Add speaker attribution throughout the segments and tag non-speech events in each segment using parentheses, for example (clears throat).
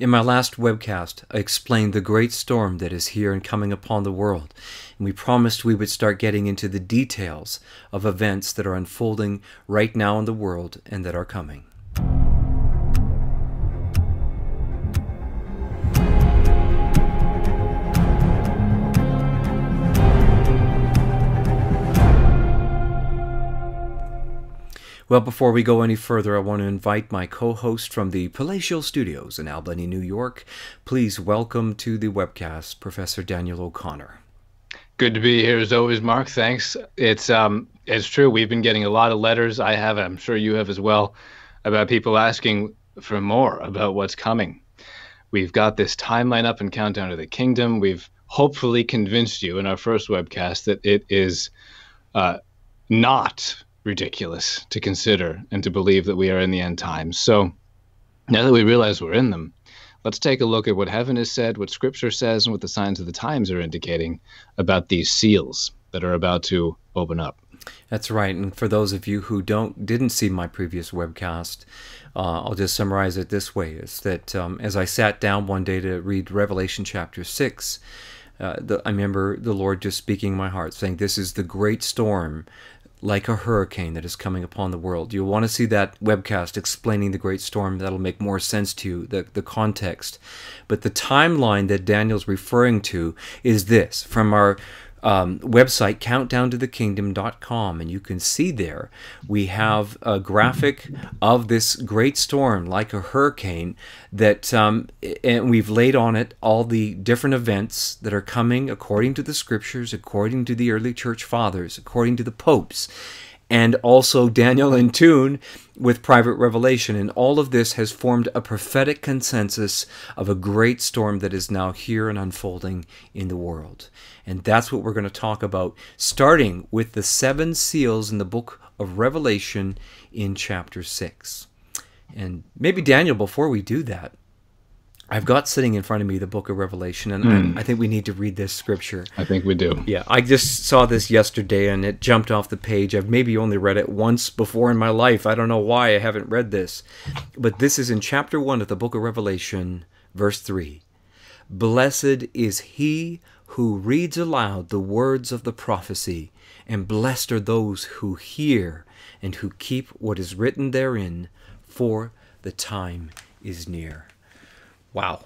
Speaker 1: In my last webcast, I explained the great storm that is here and coming upon the world, and we promised we would start getting into the details of events that are unfolding right now in the world and that are coming. Well, before we go any further, I want to invite my co host from the Palatial Studios in Albany, New York. Please welcome to the webcast Professor Daniel O'Connor.
Speaker 2: Good to be here as always, Mark. Thanks. It's um, it's true. We've been getting a lot of letters. I have. I'm sure you have as well, about people asking for more about what's coming. We've got this timeline up and countdown to the kingdom. We've hopefully convinced you in our first webcast that it is uh, not ridiculous to consider and to believe that we are in the end times. So now that we realize we're in them, let's take a look at what heaven has said, what scripture says, and what the signs of the times are indicating about these seals that are about to open up.
Speaker 1: That's right. And for those of you who don't didn't see my previous webcast, uh, I'll just summarize it this way: is that um, as I sat down one day to read Revelation chapter six, uh, the, I remember the Lord just speaking in my heart, saying, "This is the great storm like a hurricane that is coming upon the world. You'll want to see that webcast explaining the great storm. That'll make more sense to you, the, the context. But the timeline that Daniel's referring to is this from our um, website, countdowntothekingdom.com, and you can see there we have a graphic of this great storm, like a hurricane, that um, and we've laid on it all the different events that are coming according to the scriptures, according to the early church fathers, according to the popes and also Daniel in tune with private revelation. And all of this has formed a prophetic consensus of a great storm that is now here and unfolding in the world. And that's what we're going to talk about, starting with the seven seals in the book of Revelation in chapter 6. And maybe, Daniel, before we do that, I've got sitting in front of me the book of Revelation, and mm. I, hmm. I, think we need to read this scripture.
Speaker 2: I think we do.
Speaker 1: Yeah, I just saw this yesterday and it jumped off the page. I've maybe only read it once before in my life. I don't know why I haven't read this. But this is in chapter 1 of the book of Revelation, verse 3. Blessed is he who reads aloud the words of the prophecy, and blessed are those who hear and who keep what is written therein, for the time is near. Wow.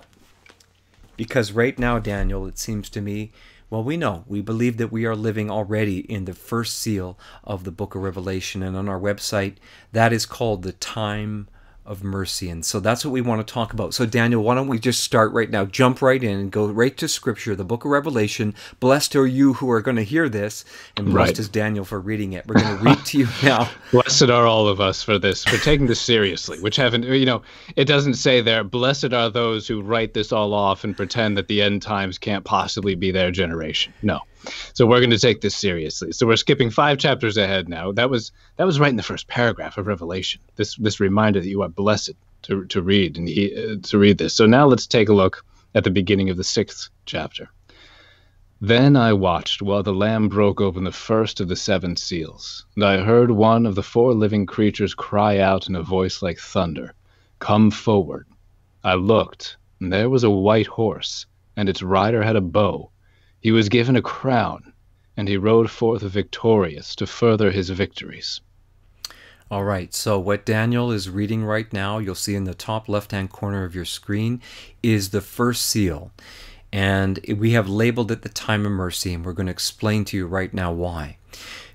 Speaker 1: Because right now, Daniel, it seems to me, well, we know, we believe that we are living already in the first seal of the book of Revelation. And on our website, that is called the time of mercy. And so that's what we want to talk about. So, Daniel, why don't we just start right now? Jump right in and go right to Scripture, the book of Revelation. Blessed are you who are going to hear this, and blessed right. is Daniel for reading it. We're going to read to you (laughs) now.
Speaker 2: Blessed are all of us for this, for taking this seriously, which haven't, you know, it doesn't say there, blessed are those who write this all off and pretend that the end times can't possibly be their generation. No. So we're going to take this seriously. So we're skipping five chapters ahead now. That was that was right in the first paragraph of Revelation. This this reminder that you are blessed to to read and he, uh, to read this. So now let's take a look at the beginning of the sixth chapter. Then I watched while the Lamb broke open the first of the seven seals, and I heard one of the four living creatures cry out in a voice like thunder, Come forward. I looked, and there was a white horse, and its rider had a bow he was given a crown, and he rode forth victorious to further his victories.
Speaker 1: All right, so what Daniel is reading right now, you'll see in the top left hand corner of your screen, is the first seal. And we have labeled it the time of mercy, and we're going to explain to you right now why.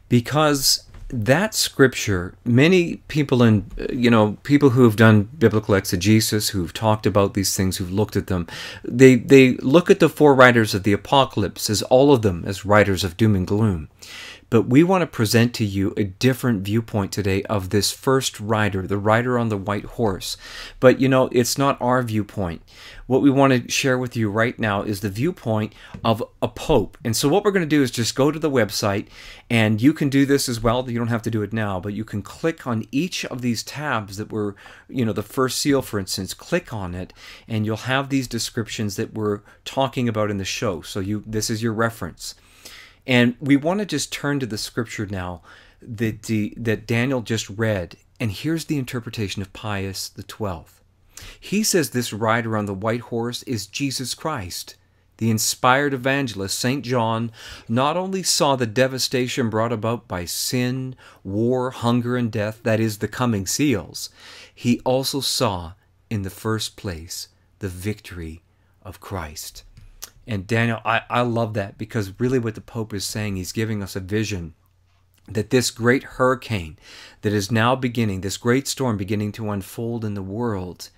Speaker 1: Because that scripture, many people in, you know, people who have done biblical exegesis, who've talked about these things, who've looked at them, they, they look at the four riders of the apocalypse as all of them as riders of doom and gloom. But we want to present to you a different viewpoint today of this first rider, the rider on the white horse. But you know, it's not our viewpoint. What we want to share with you right now is the viewpoint of a pope. And so, what we're going to do is just go to the website, and you can do this as well. You don't have to do it now, but you can click on each of these tabs that were, you know, the first seal, for instance, click on it, and you'll have these descriptions that we're talking about in the show. So, you this is your reference. And we want to just turn to the scripture now that, the, that Daniel just read. And here's the interpretation of Pius the Twelfth. He says this rider on the white horse is Jesus Christ. The inspired evangelist, St. John, not only saw the devastation brought about by sin, war, hunger, and death, that is, the coming seals, he also saw, in the first place, the victory of Christ. And Daniel, I, I love that because really what the Pope is saying, he's giving us a vision that this great hurricane that is now beginning, this great storm beginning to unfold in the world,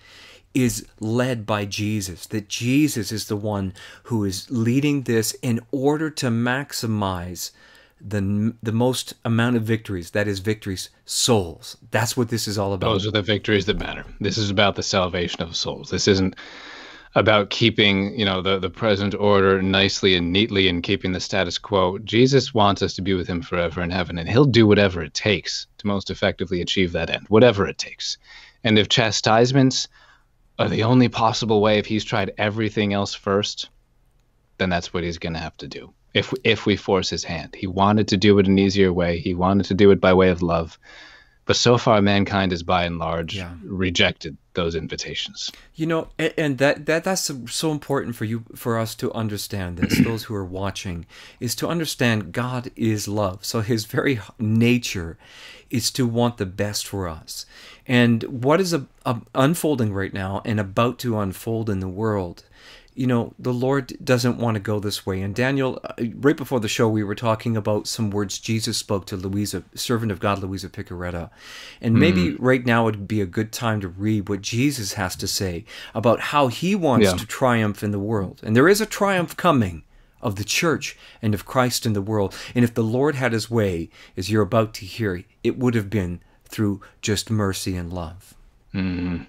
Speaker 1: is led by Jesus, that Jesus is the one who is leading this in order to maximize the the most amount of victories that is victories souls. That's what this is all about.
Speaker 2: Those are the victories that matter. This is about the salvation of souls. This isn't about keeping you know the the present order nicely and neatly and keeping the status quo. Jesus wants us to be with him forever in heaven and he'll do whatever it takes to most effectively achieve that end whatever it takes. And if chastisements are the only possible way if he's tried everything else first then that's what he's going to have to do. If if we force his hand he wanted to do it an easier way. He wanted to do it by way of love but so far mankind has by and large yeah. rejected those invitations.
Speaker 1: You know and, and, that that that's so important for you for us to understand this (clears throat) those who are watching is to understand god is love. So his very nature is to want the best for us. And what is a, a unfolding right now and about to unfold in the world you know, the Lord doesn't want to go this way. And Daniel, uh, right before the show, we were talking about some words Jesus spoke to Louisa, servant of God, Louisa Piccarreta. And maybe mm. right now would be a good time to read what Jesus has to say about how he wants yeah. to triumph in the world. And there is a triumph coming of the church and of Christ in the world. And if the Lord had his way, as you're about to hear, it would have been through just mercy and love.
Speaker 2: Mm.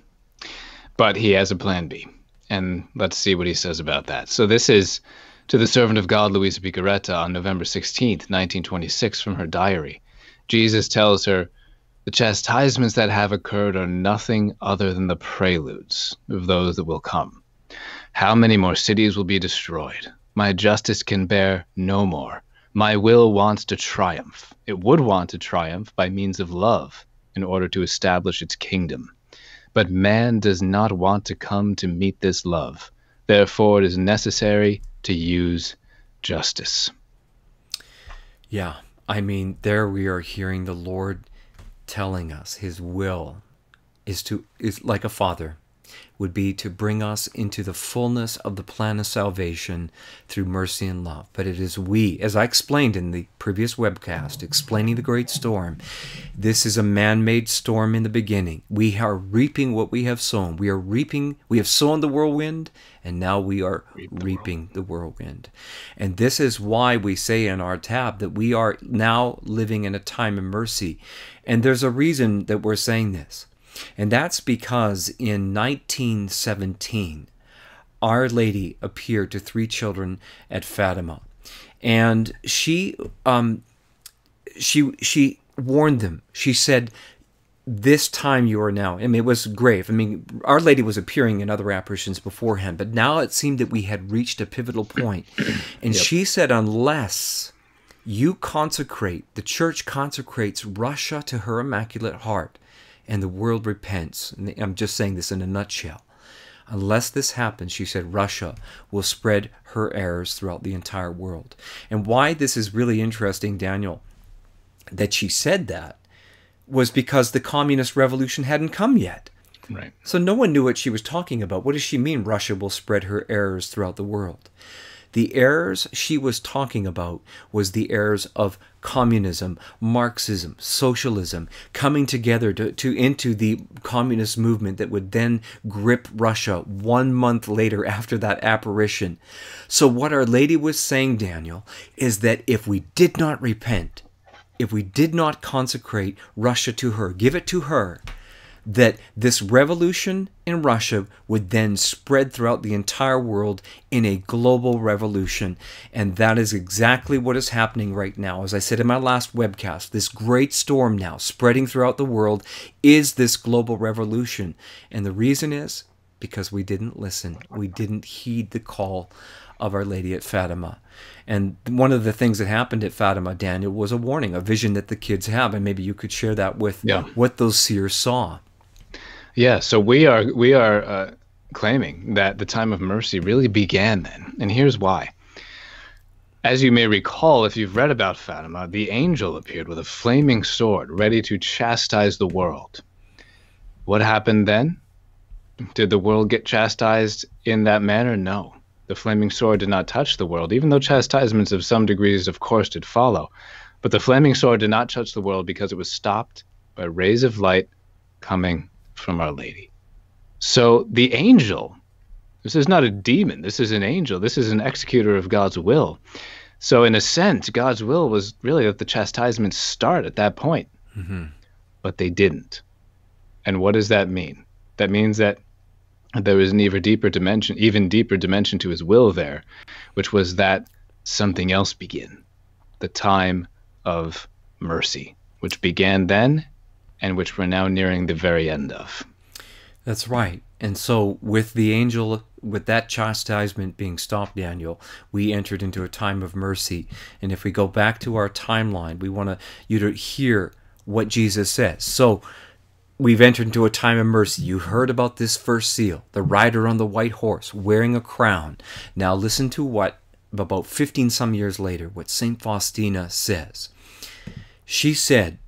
Speaker 2: But he has a plan B and let's see what he says about that. So this is to the servant of God, Louisa Piccarreta, on November 16th, 1926, from her diary. Jesus tells her, The chastisements that have occurred are nothing other than the preludes of those that will come. How many more cities will be destroyed? My justice can bear no more. My will wants to triumph. It would want to triumph by means of love in order to establish its kingdom. But man does not want to come to meet this love. Therefore, it is necessary to use justice.
Speaker 1: Yeah, I mean, there we are hearing the Lord telling us his will is to is like a father would be to bring us into the fullness of the plan of salvation through mercy and love. But it is we, as I explained in the previous webcast, explaining the great storm, this is a man made storm in the beginning. We are reaping what we have sown. We are reaping, we have sown the whirlwind, and now we are Reap the reaping the whirlwind. And this is why we say in our tab that we are now living in a time of mercy. And there's a reason that we're saying this. And that's because in 1917, Our Lady appeared to three children at Fatima. And she, um, she, she warned them. She said, this time you are now. I mean, it was grave. I mean, Our Lady was appearing in other apparitions beforehand, but now it seemed that we had reached a pivotal point. (clears throat) And yep. she said, unless you consecrate, the church consecrates Russia to her Immaculate Heart, and the world repents. And I'm just saying this in a nutshell. Unless this happens, she said, Russia will spread her errors throughout the entire world. And why this is really interesting, Daniel, that she said that was because the communist revolution hadn't come yet.
Speaker 2: Right.
Speaker 1: So no one knew what she was talking about. What does she mean Russia will spread her errors throughout the world? The errors she was talking about was the errors of communism, Marxism, socialism coming together to, to into the communist movement that would then grip Russia one month later (laughs) after that apparition. So what Our Lady was saying, Daniel, is that if we did not repent, if we did not consecrate Russia to her, give it to her, that this revolution in Russia would then spread throughout the entire world in a global revolution. And that is exactly what is happening right now. As I said in my last webcast, this great storm now spreading throughout the world is this global revolution. And the reason is because we didn't listen, we didn't heed the call of Our Lady at Fatima. And one of the things that happened at Fatima, Daniel, was a warning, a vision that the kids have. And maybe you could share that with yeah. what those seers saw.
Speaker 2: Yeah, so we are we are uh, claiming that the time of mercy really began then, and here's why. As you may recall, if you've read about Fatima, the angel appeared with a flaming sword, ready to chastise the world. What happened then? Did the world get chastised in that manner? No. The flaming sword did not touch the world, even though chastisements of some degrees, of course, did follow. But the flaming sword did not touch the world because it was stopped by rays of light coming from Our Lady. So the angel this is not a demon. This is an angel. This is an executor of God's will. So, in a sense, God's will was really that the chastisements start at that point. Mm-hmm. But they didn't. And what does that mean? That means that there was an even deeper dimension, even deeper dimension to his will there, which was that something else begin, the time of mercy, which began then and which we're now nearing the very end of.
Speaker 1: That's right. And so, with the angel, with that chastisement being stopped, Daniel, we entered into a time of mercy. And if we go back to our timeline, we want to, you to hear what Jesus says. So, we've entered into a time of mercy. You heard about this first seal, the rider on the white horse wearing a crown. Now, listen to what, about 15 some years later, what St. Faustina says. She said,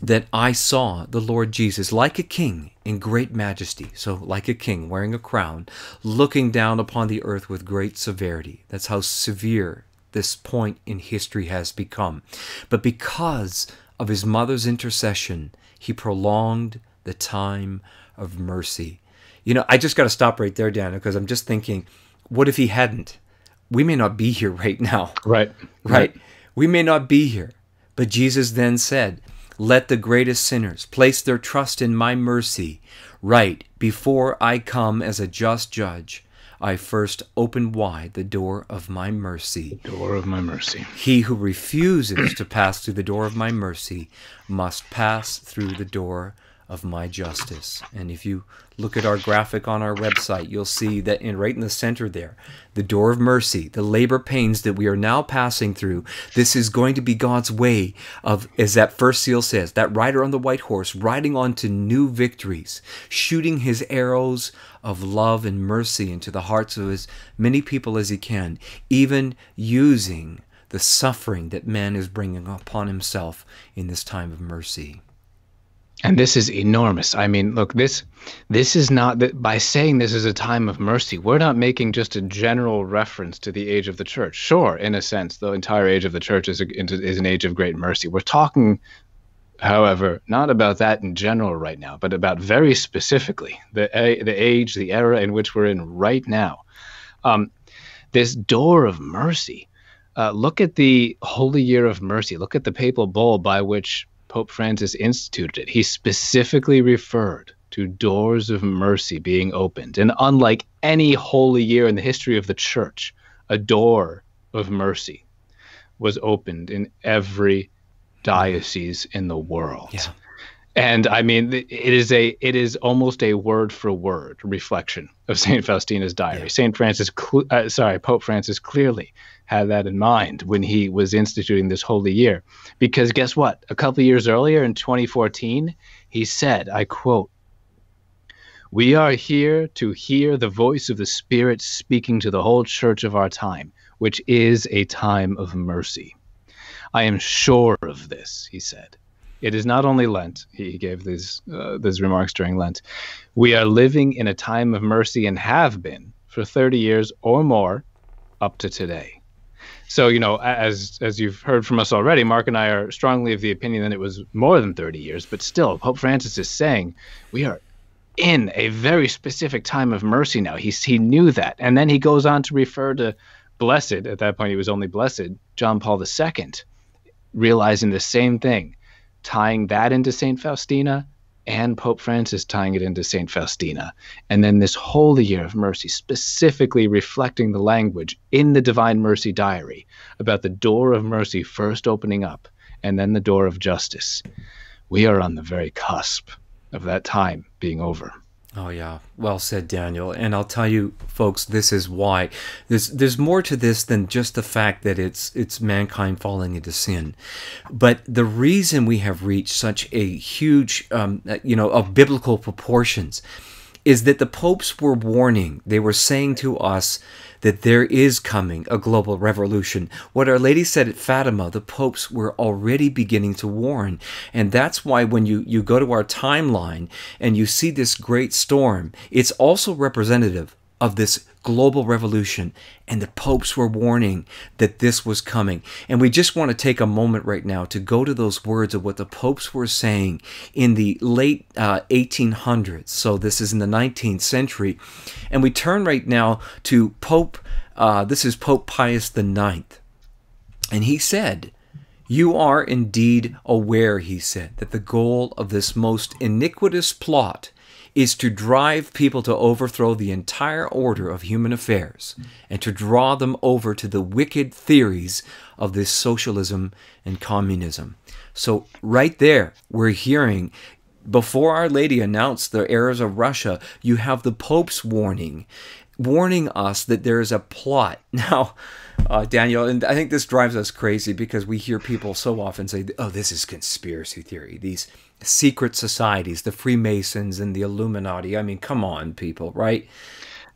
Speaker 1: that I saw the Lord Jesus like a king in great majesty, so like a king wearing a crown, looking down upon the earth with great severity. That's how severe this point in history has become. But because of his mother's intercession, he prolonged the time of mercy. You know, I just got to stop right there, Daniel, because I'm just thinking, what if he hadn't? We may not be here right now.
Speaker 2: Right.
Speaker 1: Right. We may not be here. But Jesus then said, let the greatest sinners place their trust in my mercy. Right before I come as a just judge, I first open wide the door of my mercy.
Speaker 2: The door of my mercy.
Speaker 1: He who refuses to pass through the door of my mercy must pass through the door of my justice. And if you look at our graphic on our website, you'll see that in right in the center there, the door of mercy, the labor pains that we are now passing through, this is going to be God's way of, as that first seal says, that rider on the white horse riding on to new victories, shooting his arrows of love and mercy into the hearts of as many people as he can, even using the suffering that man is bringing upon himself in this time of mercy
Speaker 2: and this is enormous. I mean look this this is not that by saying this is a time of mercy we're not making just a general reference to the age of the church. Sure in a sense the entire age of the church is, a, is an age of great mercy. We're talking however not about that in general right now but about very specifically the the age the era in which we're in right now. Um, this door of mercy uh, look at the holy year of mercy. Look at the papal bull by which Pope Francis instituted it, he specifically referred to doors of mercy being opened. And unlike any holy year in the history of the church, a door of mercy was opened in every diocese in the world. Yeah. And I mean, it is a it is almost a word for word reflection of (laughs) Saint Faustina's diary. Yeah. Saint Francis, uh, sorry, Pope Francis clearly had that in mind when he was instituting this holy year. Because guess what? A couple years earlier in 2014, he said, I quote, We are here to hear the voice of the Spirit speaking to the whole church of our time, which is a time of mercy. I am sure of this, he said. It is not only Lent. He gave these uh, these remarks during Lent. We are living in a time of mercy and have been for 30 years or more up to today. So, you know, as as you've heard from us already, Mark and I are strongly of the opinion that it was more than 30 years, but still, Pope Francis is saying we are in a very specific time of mercy now. He he knew that. And then he goes on to refer to blessed, at that point he was only blessed, John Paul II, realizing the same thing, tying that into St. Faustina and Pope Francis tying it into St. Faustina. And then this Holy Year of Mercy, specifically reflecting the language in the Divine Mercy Diary about the door of mercy first opening up and then the door of justice. We are on the very cusp of that time being over.
Speaker 1: Oh yeah, well said, Daniel. And I'll tell you, folks, this is why. There's there's more to this than just the fact that it's it's mankind falling into sin, but the reason we have reached such a huge, um, you know, of biblical proportions, is that the popes were warning. They were saying to us that there is coming a global revolution. What Our Lady said at Fatima, the popes were already beginning to warn. And that's why when you, you go to our timeline and you see this great storm, it's also representative of this global revolution, and the popes were warning that this was coming. And we just want to take a moment right now to go to those words of what the popes were saying in the late uh, 1800s. So this is in the 19th century. And we turn right now to Pope, uh, this is Pope Pius IX. And he said, you are indeed aware, he said, that the goal of this most iniquitous plot is to drive people to overthrow the entire order of human affairs and to draw them over to the wicked theories of this socialism and communism. So, right there, we're hearing before Our Lady announced the errors of Russia, you have the Pope's warning, warning us that there is a plot. (laughs) Now, uh, Daniel, and I think this drives us crazy because we hear people so often say, oh, this is conspiracy theory. These secret societies, the Freemasons and the Illuminati. I mean, come on, people, right?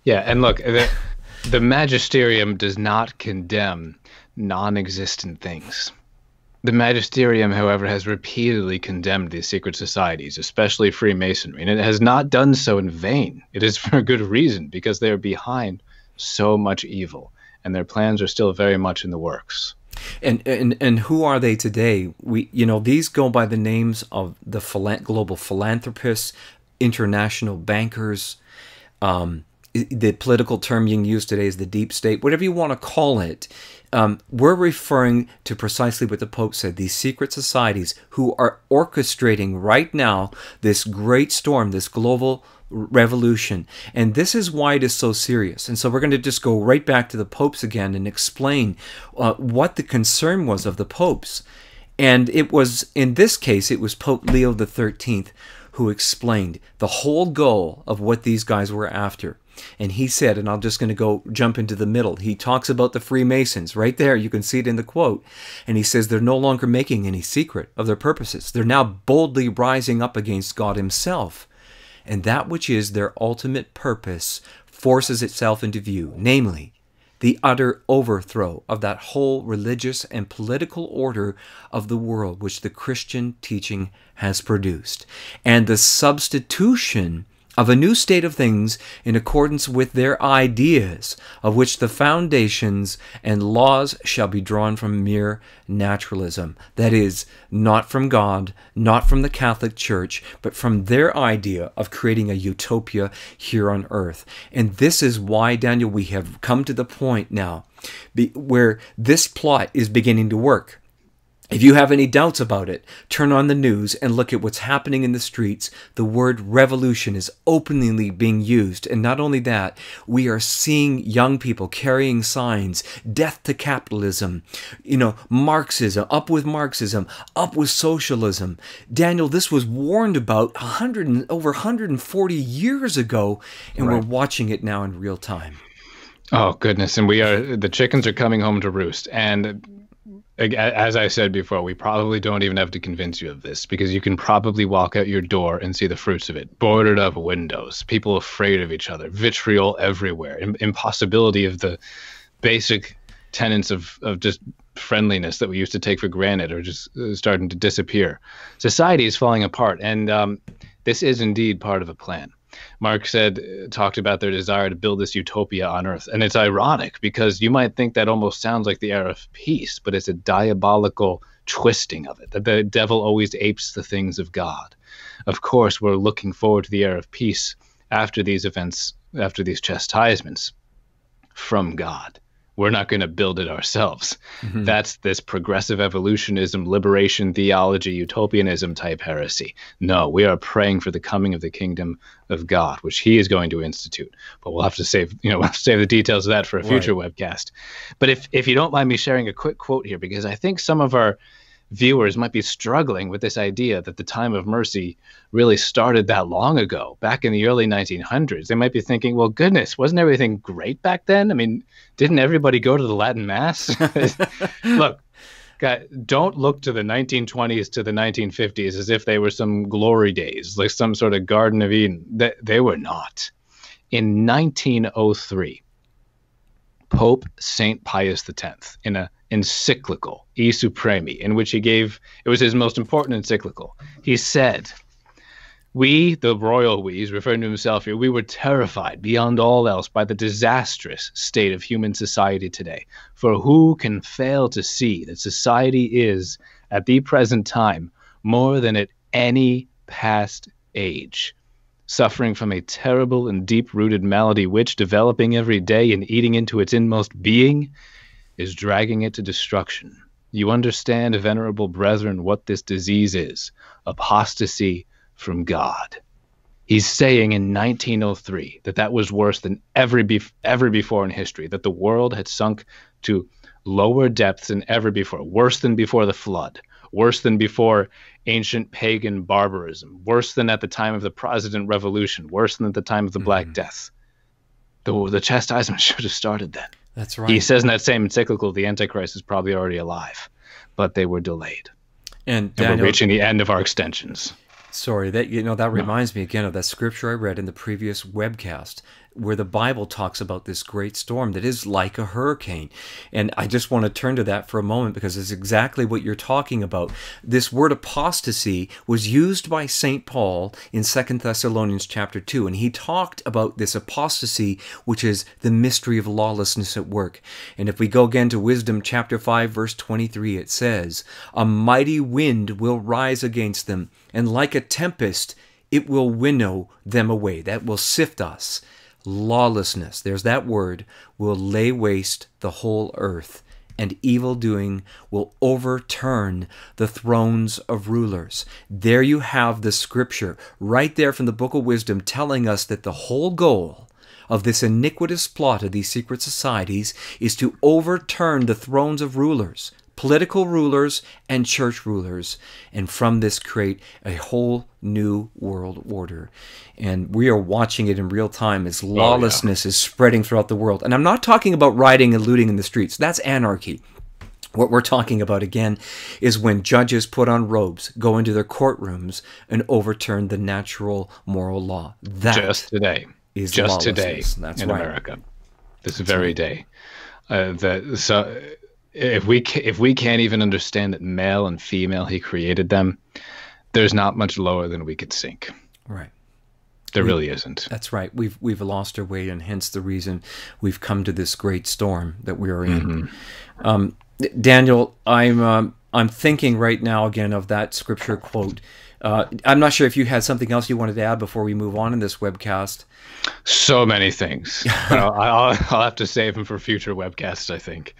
Speaker 2: Yeah, and look, the, the magisterium does not condemn non existent things. The magisterium, however, has repeatedly condemned these secret societies, especially Freemasonry, and it has not done so in vain. It is (laughs) for a good reason, because they are behind so much evil, and their plans are still very much in the works.
Speaker 1: And, and and who are they today? We you know these go by the names of the global philanthropists, international bankers. Um, the political term being used today is the deep state, whatever you want to call it. Um, we're referring to precisely what the Pope said these secret societies who are orchestrating right now this great storm, this global revolution. And this is why it is so serious. And so we're going to just go right back to the popes again and explain uh, what the concern was of the popes. And it was, in this case, it was Pope Leo XIII who explained the whole goal of what these guys were after. And he said, and I'm just going to go jump into the middle. He talks about the Freemasons right there. You can see it in the quote. And he says they're no longer making any secret of their purposes. They're now boldly rising up against God Himself and that which is their ultimate purpose forces itself into view, namely, the utter overthrow of that whole religious and political order of the world which the Christian teaching has produced, and the substitution of a new state of things in accordance with their ideas, of which the foundations and laws shall be drawn from mere naturalism. That is, not from God, not from the Catholic Church, but from their idea of creating a utopia here on earth. And this is why, Daniel, we have come to the point now where this plot is beginning to work. If you have any doubts about it, turn on the news and look at what's happening in the streets. The word revolution is openly being used. And not only that, we are seeing young people carrying signs death to capitalism, you know, Marxism, up with Marxism, up with socialism. Daniel, this was warned about 100 over 140 years ago, and right. we're watching it now in real time.
Speaker 2: Oh, goodness. And we are, the chickens are coming home to roost. And as I said before, we probably don't even have to convince you of this because you can probably walk out your door and see the fruits of it. Boarded up windows, people afraid of each other, vitriol everywhere, impossibility of the basic tenets of, of just friendliness that we used to take for granted are just uh, starting to disappear. Society is falling apart, and um, this is indeed part of a plan. Mark said, talked about their desire to build this utopia on earth. And it's ironic because you might think that almost sounds like the era of peace, but it's a diabolical twisting of it, that the devil always apes the things of God. Of course, we're looking forward to the era of peace after these events, after these chastisements from God we're not going to build it ourselves. Mm-hmm. That's this progressive evolutionism, liberation theology, utopianism type heresy. No, we are praying for the coming of the kingdom of God, which He is going to institute. But we'll have to save, you know, (laughs) we'll save the details of that for a future right. webcast. But if if you don't mind me sharing a quick quote here, because I think some of our viewers might be struggling with this idea that the time of mercy really started that long ago, back in the early 1900s. They might be thinking, well, goodness, wasn't everything great back then? I mean, didn't everybody go to the Latin Mass? (laughs) Look, don't look to the 1920s to the 1950s as if they were some glory days, like some sort of Garden of Eden. They, they were not. In 1903, Pope St. Pius X, in a encyclical, E Supremi, in which he gave, it was his most important encyclical. He said, We, the royal we, he's referring to himself here, we were terrified beyond all else by the disastrous state of human society today. For who can fail to see that society is, at the present time, more than at any past age? suffering from a terrible and deep rooted malady which, developing every day and eating into its inmost being, is dragging it to destruction. You understand, venerable brethren, what this disease is apostasy from God. He's saying in 1903 that that was worse than ever, ever before in history, that the world had sunk to lower depths than ever before, worse than before the flood, worse than before ancient pagan barbarism, worse than at the time of the Protestant Revolution, worse than at the time of the Black mm-hmm. Death. The, the chastisement (laughs) should have started then.
Speaker 1: That's right.
Speaker 2: He says in that same encyclical, the Antichrist is probably already alive, but they were delayed.
Speaker 1: And, Daniel,
Speaker 2: and we're reaching the end of our extensions.
Speaker 1: Sorry, that you know that reminds me again of that scripture I read in the previous webcast where the Bible talks about this great storm that is like a hurricane. And I just want to turn to that for a moment because it's exactly what you're talking about. This word apostasy was used by St. Paul in Second Thessalonians chapter 2, and he talked about this apostasy, which is the mystery of lawlessness at work. And if we go again to Wisdom chapter 5, verse 23, it says, A mighty wind will rise against them, and like a tempest, it will winnow them away. That will sift us lawlessness, there's that word, will lay waste the whole earth, and evil doing will overturn the thrones of rulers. There you have the scripture right there from the book of wisdom telling us that the whole goal of this iniquitous plot of these secret societies is to overturn the thrones of rulers, political rulers and church rulers, and from this create a whole new world order. And we are watching it in real time as lawlessness oh, yeah. is spreading throughout the world. And I'm not talking about rioting and looting in the streets, that's anarchy. What we're talking about again is when judges put on robes, go into their courtrooms, and overturn the natural moral law. That
Speaker 2: just today is just today That's in right. America, this That's very right. day. Uh, that so if we if we can't even understand that male and female he created them, there's not much lower than we could sink.
Speaker 1: Right.
Speaker 2: There we, really isn't.
Speaker 1: That's right. We've we've lost our way, and hence the reason we've come to this great storm that we are in. Mm-hmm. Um, Daniel, I'm um, I'm thinking right now again of that scripture quote. Uh, I'm not sure if you had something else you wanted to add before we move on in this webcast.
Speaker 2: So many things. (laughs) I'll, I'll, I'll have to save them for future webcasts. I think.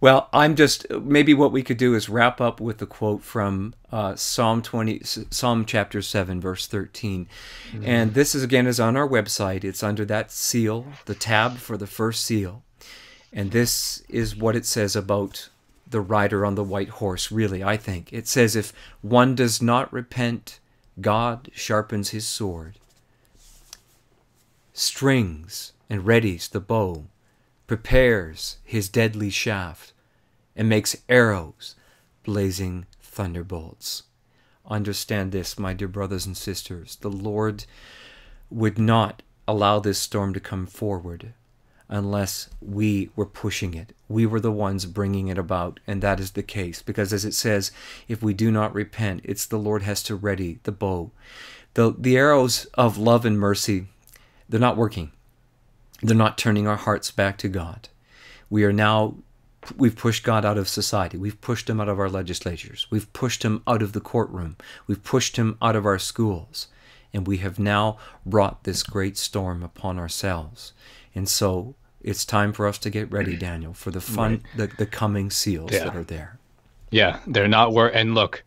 Speaker 1: Well, I'm just maybe what we could do is wrap up with the quote from uh, Psalm 20, Psalm chapter 7, verse 13. Mm-hmm. And this is again is on our website. It's under that seal, the tab for the first seal. And this is what it says about the rider on the white horse, really, I think. It says, If one does not repent, God sharpens his sword, strings and readies the bow prepares his deadly shaft, and makes arrows blazing thunderbolts. Understand this, my dear brothers and sisters. The Lord would not allow this storm to come forward unless we were pushing it. We were the ones bringing it about, and that is the case. Because as it says, if we do not repent, it's the Lord has to ready the bow. The, the arrows of love and mercy, they're not working. They're not turning our hearts back to God. We are now, we've pushed God out of society. We've pushed him out of our legislatures. We've pushed him out of the courtroom. We've pushed him out of our schools. And we have now brought this great storm upon ourselves. And so it's time for us to get ready, (clears throat) Daniel, for the fun, right. the, the coming seals yeah. that are there.
Speaker 2: Yeah, they're not work. And look,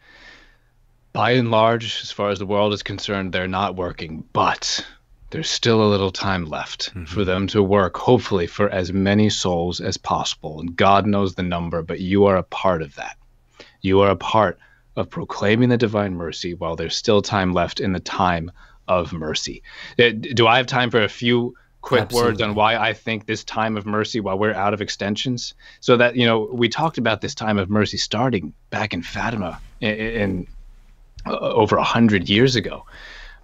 Speaker 2: by and large, as far as the world is concerned, they're not working. But there's still a little time left mm-hmm. for them to work, hopefully, for as many souls as possible. And God knows the number, but you are a part of that. You are a part of proclaiming the divine mercy while there's still time left in the time of mercy. Uh, do I have time for a few quick Absolutely. words on why I think this time of mercy while we're out of extensions? So that, you know, we talked about this time of mercy starting back in Fatima in, in uh, over a hundred years ago.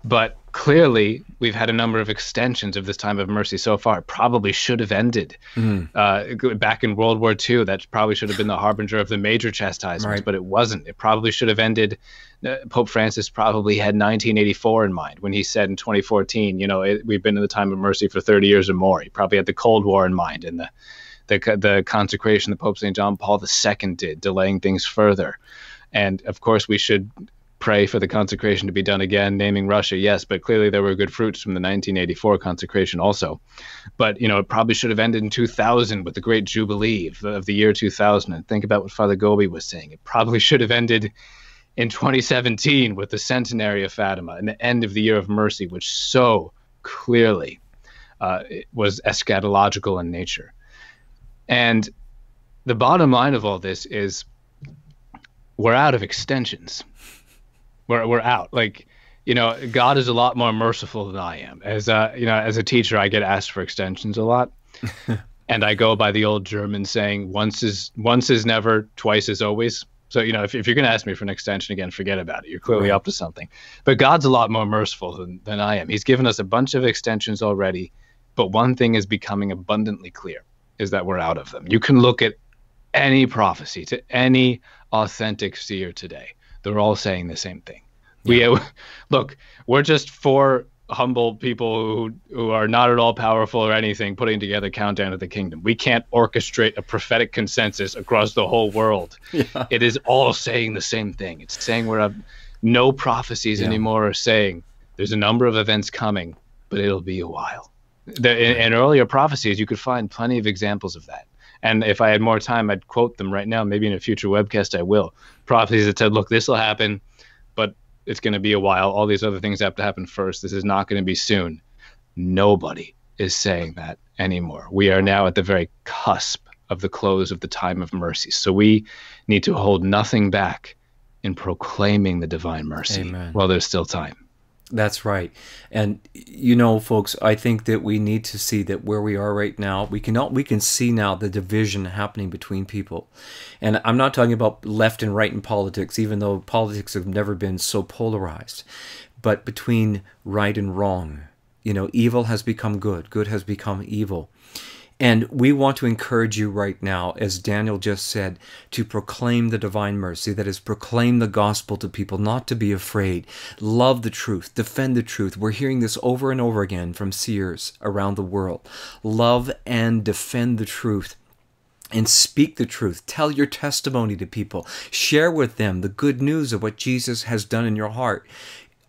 Speaker 2: But clearly, we've had a number of extensions of this time of mercy so far. It probably should have ended mm. uh, back in World War II. That probably should have been the harbinger of the major chastisements, right. but it wasn't. It probably should have ended. Uh, Pope Francis probably had 1984 in mind when he said in 2014, you know, it, we've been in the time of mercy for 30 years or more. He probably had the Cold War in mind and the the, the consecration that Pope St. John Paul II did, delaying things further. And of course, we should pray for the consecration to be done again, naming Russia, yes, but clearly there were good fruits from the 1984 consecration also. But, you know, it probably should have ended in 2000 with the great Jubilee of, of the year 2000. And think about what Father Gobbi was saying. It probably should have ended in 2017 with the centenary of Fatima and the end of the year of mercy, which so clearly uh, was eschatological in nature. And the bottom line of all this is we're out of extensions we're we're out. Like, you know, God is a lot more merciful than I am. As a you know, as a teacher, I get asked for extensions a lot. (laughs) and I go by the old German saying, once is once is never, twice is always. So, you know, if, if you're going to ask me for an extension again, forget about it. You're clearly right. up to something. But God's a lot more merciful than, than I am. He's given us a bunch of extensions already. But one thing is becoming abundantly clear is that we're out of them. You can look at any prophecy to any authentic seer today they're all saying the same thing. Yeah. We (laughs) look, we're just four humble people who who are not at all powerful or anything putting together countdown to the kingdom. We can't orchestrate a prophetic consensus across the whole world. (laughs) Yeah. It is all saying the same thing. It's saying we're a, no prophecies yeah. anymore are saying there's a number of events coming, but it'll be a while. The, in, in earlier prophecies, you could find plenty of examples of that. And if I had more time, I'd quote them right now. Maybe in a future webcast, I will. Prophecies that said, look, this will happen, but it's going to be a while. All these other things have to happen first. This is not going to be soon. Nobody is saying that anymore. We are now at the very cusp of the close of the time of mercy. So we need to hold nothing back in proclaiming the divine mercy Amen. while there's still time.
Speaker 1: That's right. And you know, folks, I think that we need to see that where we are right now, we can we can see now the division happening between people. And I'm not talking about left and right in politics, even though politics have never been so polarized, but between right and wrong. You know, evil has become good, good has become evil. And we want to encourage you right now, as Daniel just said, to proclaim the divine mercy, that is, proclaim the gospel to people, not to be afraid. Love the truth, defend the truth. We're hearing this over and over again from seers around the world. Love and defend the truth and speak the truth. Tell your testimony to people. Share with them the good news of what Jesus has done in your heart.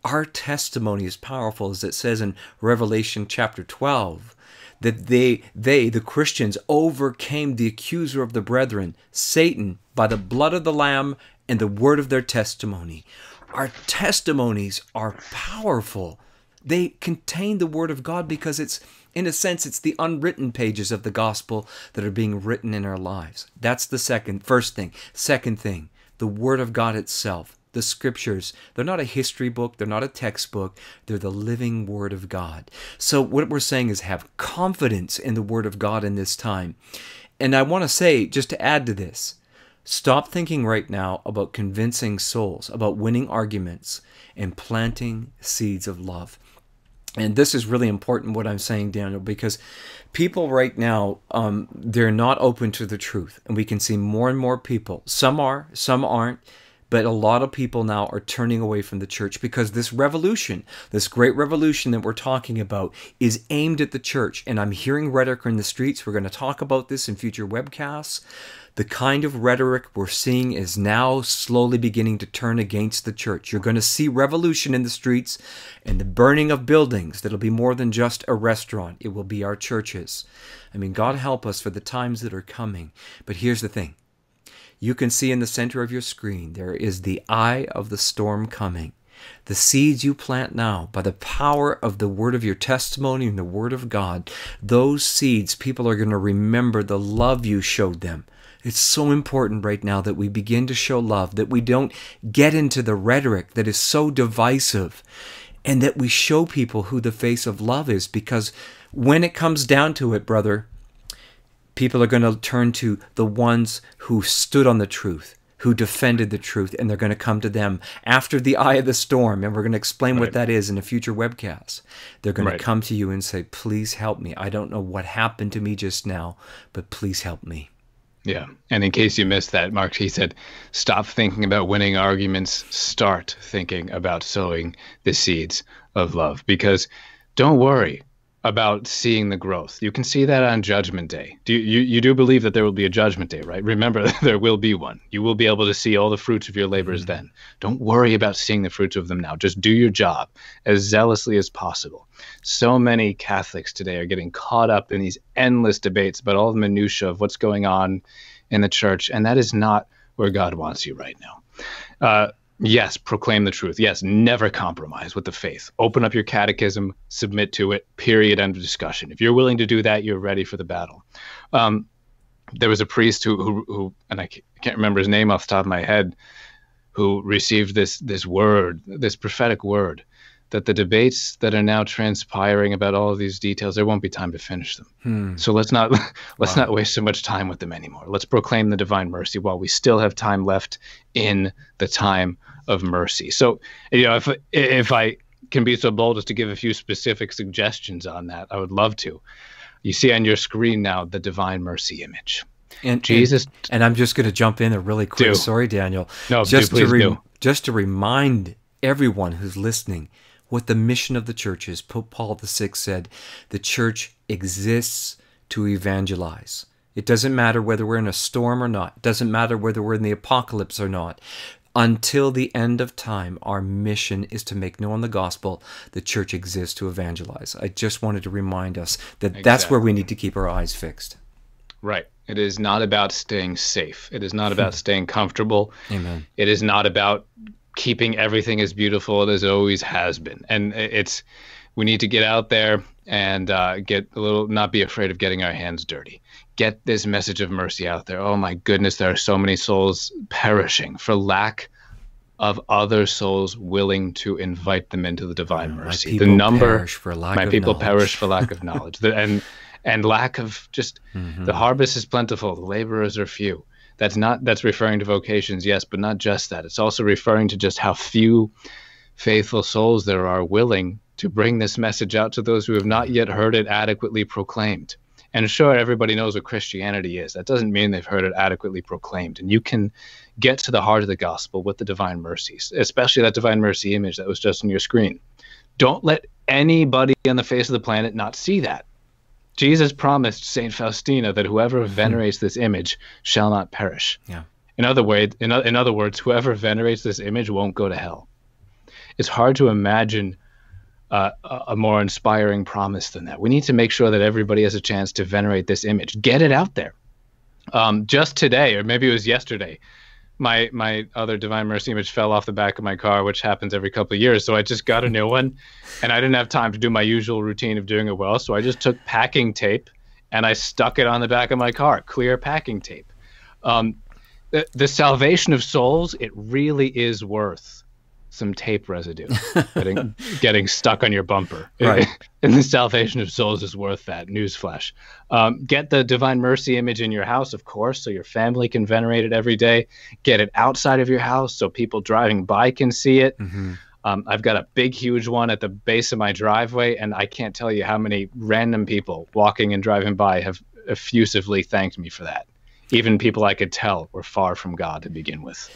Speaker 1: Our testimony is powerful, as it says in Revelation chapter 12 that they they the Christians overcame the accuser of the brethren, Satan, by the blood of the lamb and the word of their testimony. Our testimonies are powerful. They contain the word of God because it's in a sense it's the unwritten pages of the gospel that are being written in our lives. That's the second first thing. Second thing, the word of God itself the scriptures. They're not a history book, they're not a textbook, they're the living Word of God. So, what we're saying is have confidence in the Word of God in this time. And I want to say, just to add to this, stop thinking right now about convincing souls, about winning arguments, and planting seeds of love. And this is really important what I'm saying, Daniel, because people right now um, they're not open to the truth, and we can see more and more people. Some are, some aren't but a lot of people now are turning away from the church because this revolution, this great revolution that we're talking about, is aimed at the church. And I'm hearing rhetoric in the streets. We're going to talk about this in future webcasts. The kind of rhetoric we're seeing is now slowly beginning to turn against the church. You're going to see revolution in the streets and the burning of buildings that'll be more than just a restaurant, it will be our churches. I mean, God help us for the times that are coming. But here's the thing you can see in the center of your screen there is the eye of the storm coming. The seeds you plant now, by the power of the word of your testimony and the word of God, those seeds, people are going to remember the love you showed them It's so important right now that we begin to show love, that we don't get into the rhetoric that is so divisive, and that we show people who the face of love is. Because when it comes down to it, brother, people are going to turn to the ones who stood on the truth, who defended the truth, and they're going to come to them after the eye of the storm. And we're going to explain right. what that is in a future webcast. They're going right. to come to you and say, Please help me. I don't know what happened to me just now, but please help me.
Speaker 2: Yeah. And in case you missed that, Mark, he said, stop thinking about winning arguments, start thinking about sowing the seeds of love. Because don't worry, about seeing the growth. You can see that on Judgment Day. Do you, you, you do believe that there will be a Judgment Day, right? Remember, (laughs) there will be one. You will be able to see all the fruits of your labors mm-hmm. then. Don't worry about seeing the fruits of them now. Just do your job as zealously as possible. So many Catholics today are getting caught up in these endless debates about all the minutiae of what's going on in the church, and that is not where God wants you right now. Uh, Yes, proclaim the truth. Yes, never compromise with the faith. Open up your catechism, submit to it, period, end of discussion. If you're willing to do that, you're ready for the battle. Um, there was a priest who, who, who, and I can't remember his name off the top of my head, who received this, this word, this prophetic word that the debates that are now transpiring about all of these details, there won't be time to finish them. Hmm. So let's not (laughs) let's wow. not waste so much time with them anymore. Let's proclaim the divine mercy while we still have time left in the time of mercy. So you know, if if I can be so bold as to give a few specific suggestions on that, I would love to. You see on your screen now the divine mercy image.
Speaker 1: And Jesus, and, and I'm just going to jump in a really quick. Do. Sorry, Daniel.
Speaker 2: No,
Speaker 1: just
Speaker 2: do, please
Speaker 1: to re-
Speaker 2: do.
Speaker 1: just to remind everyone who's listening what the mission of the church is. Pope Paul VI said, The church exists to evangelize. It doesn't matter whether we're in a storm or not. It doesn't matter whether we're in the apocalypse or not. Until the end of time, our mission is to make known the gospel. The church exists to evangelize. I just wanted to remind us that exactly. that's where we need to keep our eyes fixed.
Speaker 2: Right. It is not about staying safe. It is not about (laughs) staying comfortable.
Speaker 1: Amen.
Speaker 2: It is not about keeping everything as beautiful as it always has been. And it's we need to get out there and uh, get a little not be afraid of getting our hands dirty. Get this message of mercy out there. Oh my goodness, there are so many souls perishing for lack of other souls willing to invite them into the divine mercy.
Speaker 1: the
Speaker 2: number my people
Speaker 1: knowledge.
Speaker 2: perish for lack of (laughs) knowledge. the, and and lack of just mm-hmm. the harvest is plentiful, the laborers are few that's not that's referring to vocations yes but not just that. It's also referring to just how few faithful souls there are willing to bring this message out to those who have not yet heard it adequately proclaimed. And sure everybody knows what christianity is that doesn't mean they've heard it adequately proclaimed. And you can get to the heart of the gospel with the divine mercies especially that divine mercy image that was just on your screen. Don't let anybody on the face of the planet not see that Jesus promised Saint Faustina that whoever hmm. venerates this image shall not perish.
Speaker 1: Yeah.
Speaker 2: In other words, in, in other words, whoever venerates this image won't go to hell. It's hard to imagine uh, a more inspiring promise than that. We need to make sure that everybody has a chance to venerate this image. Get it out there. Um, just today, or maybe it was yesterday, my my other divine mercy image fell off the back of my car which happens every couple of years. So i just got a new one and i didn't have time to do my usual routine of doing it well. So i just took packing tape and i stuck it on the back of my car clear packing tape. Um, the, the salvation of souls it really is worth some tape residue (laughs) getting, getting stuck on your bumper.
Speaker 1: Right. (laughs)
Speaker 2: and the salvation of souls is worth that. Newsflash. Um, get the Divine Mercy image in your house, of course, so your family can venerate it every day. Get it outside of your house so people driving by can see it. Mm-hmm. Um, I've got a big, huge one at the base of my driveway, and I can't tell you how many random people walking and driving by have effusively thanked me for that. Even people I could tell were far from God to begin with.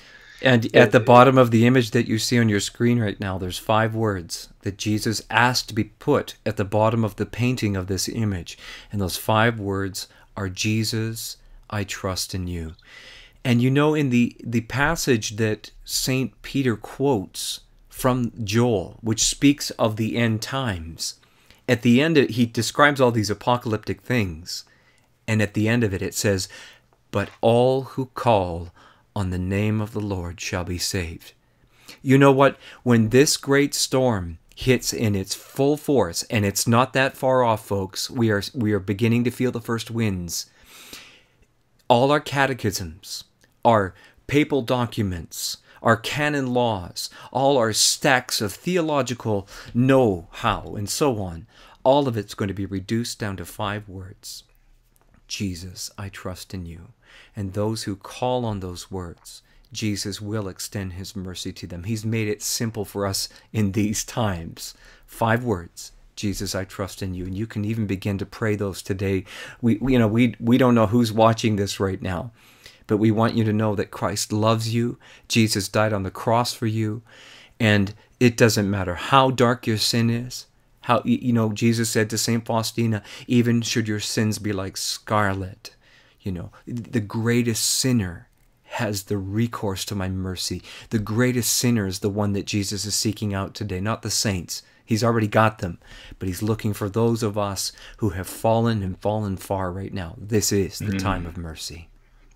Speaker 1: And at the bottom of the image that you see on your screen right now, there's five words that Jesus asked to be put at the bottom of the painting of this image. And those five words are Jesus, I trust in you. And you know, in the, the passage that St. Peter quotes from Joel, which speaks of the end times, at the end, he describes all these apocalyptic things. And at the end of it, it says, But all who call on the name of the Lord shall be saved. You know what? When this great storm hits in its full force, and it's not that far off, folks, we are we are beginning to feel the first winds. all our catechisms, our papal documents, our canon laws, all our stacks of theological know how, and so on, all of it's going to be reduced down to five words Jesus, I trust in you. And those who call on those words, Jesus will extend his mercy to them. He's made it simple for us in these times. Five words. Jesus, I trust in you. And you can even begin to pray those today. We, you know, we, we don't know who's watching this right now, but we want you to know that Christ loves you. Jesus died on the cross for you. And it doesn't matter how dark your sin is, how, you know, Jesus said to St. Faustina, even should your sins be like scarlet, you know, the greatest sinner has the recourse to my mercy. The greatest sinner is the one that Jesus is seeking out today, not the saints. He's already got them, but he's looking for those of us who have fallen and fallen far right now. This is the mm. time of mercy.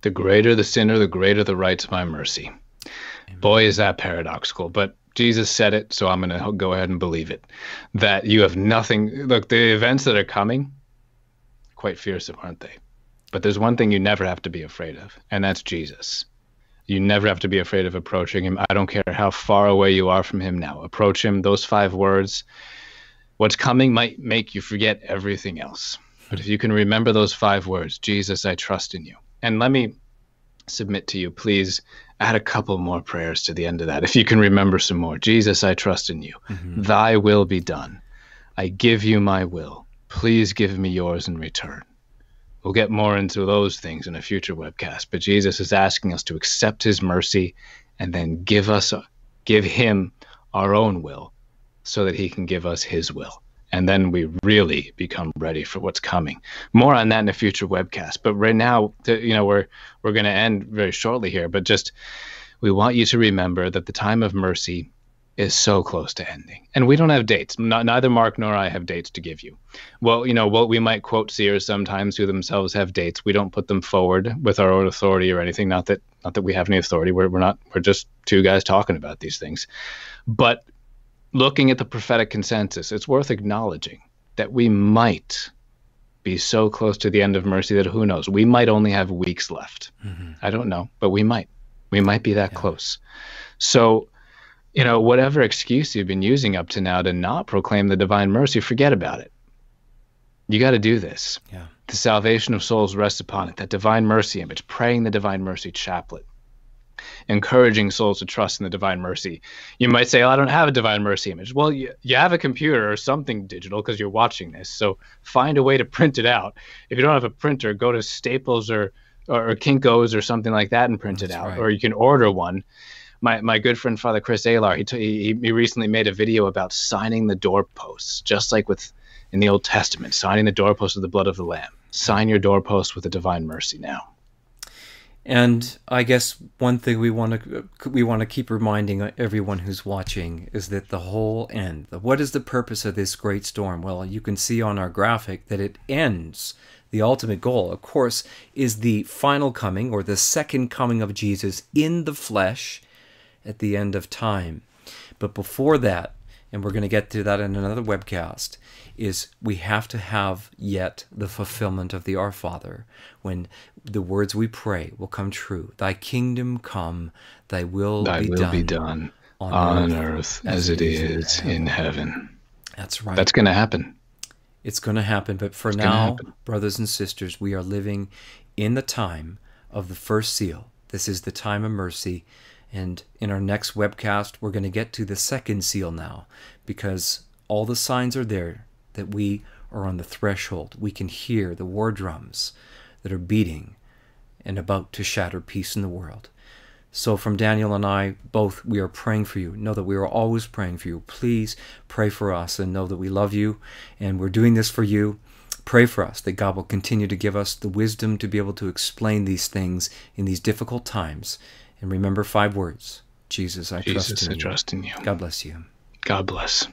Speaker 2: The greater the sinner, the greater the right to my mercy. Amen. Boy, is that paradoxical, but Jesus said it, so I'm going to go ahead and believe it. That you have nothing. Look, the events that are coming, quite fearsome, aren't they? But there's one thing you never have to be afraid of, and that's Jesus. You never have to be afraid of approaching him. I don't care how far away you are from him now. Approach him. Those five words. What's coming might make you forget everything else. But if you can remember those five words, Jesus, I trust in you. And let me submit to you, please add a couple more prayers to the end of that. If you can remember some more. Jesus, I trust in you. Mm-hmm. Thy will be done. I give you my will. Please give me yours in return. We'll get more into those things in a future webcast, but Jesus is asking us to accept his mercy and then give us give him our own will so that he can give us his will. And then we really become ready for what's coming. More on that in a future webcast. But right now, you know, we're we're going to end very shortly here. But just we want you to remember that the time of mercy is so close to ending. And we don't have dates. Not, neither Mark nor I have dates to give you. Well, you know, what we might quote seers sometimes who themselves have dates. We don't put them forward with our own authority or anything. Not that not that we have any authority. We're, we're not we're just two guys talking about these things. But looking at the prophetic consensus, it's worth acknowledging that we might be so close to the end of mercy that who knows? We might only have weeks left. Mm-hmm. I don't know, but we might. We might be that yeah. close. So you know, whatever excuse you've been using up to now to not proclaim the divine mercy, forget about it. You got to do this.
Speaker 1: Yeah.
Speaker 2: The salvation of souls rests upon it. That divine mercy image, praying the divine mercy chaplet, encouraging souls to trust in the divine mercy. You might say, oh, I don't have a divine mercy image. Well, you, you have a computer or something digital because you're watching this. So find a way to print it out. If you don't have a printer, go to Staples or, or, or Kinko's or something like that and print That's it out. Right. Or you can order one my, my good friend Father Chris Alar, he, t- he he recently made a video about signing the doorposts, just like with in the Old Testament, signing the doorposts with the blood of the Lamb. Sign your doorpost with the divine mercy now.
Speaker 1: And I guess one thing we want to we want to keep reminding everyone who's watching is that the whole end. What is the purpose of this great storm? Well, you can see on our graphic that it ends. The ultimate goal, of course, is the final coming or the second coming of Jesus in the flesh at the end of time. But before that, and we're going to get to that in another webcast, is we have to have yet the fulfillment of the Our Father when the words we pray will come true. Thy kingdom come, thy will,
Speaker 2: thy
Speaker 1: be,
Speaker 2: will
Speaker 1: done
Speaker 2: be done on, on earth, earth, as, it is, in, heaven. heaven.
Speaker 1: That's right.
Speaker 2: That's going to happen.
Speaker 1: It's going to happen. But for it's now, brothers and sisters, we are living in the time of the first seal. This is the time of mercy. And in our next webcast, we're going to get to the second seal now because all the signs are there that we are on the threshold. We can hear the war drums that are beating and about to shatter peace in the world. So, from Daniel and I, both, we are praying for you. Know that we are always praying for you. Please pray for us and know that we love you and we're doing this for you. Pray for us that God will continue to give us the wisdom to be able to explain these things in these difficult times and remember five words Jesus, I,
Speaker 2: Jesus,
Speaker 1: trust, in
Speaker 2: I trust in you.
Speaker 1: God bless you.
Speaker 2: God bless.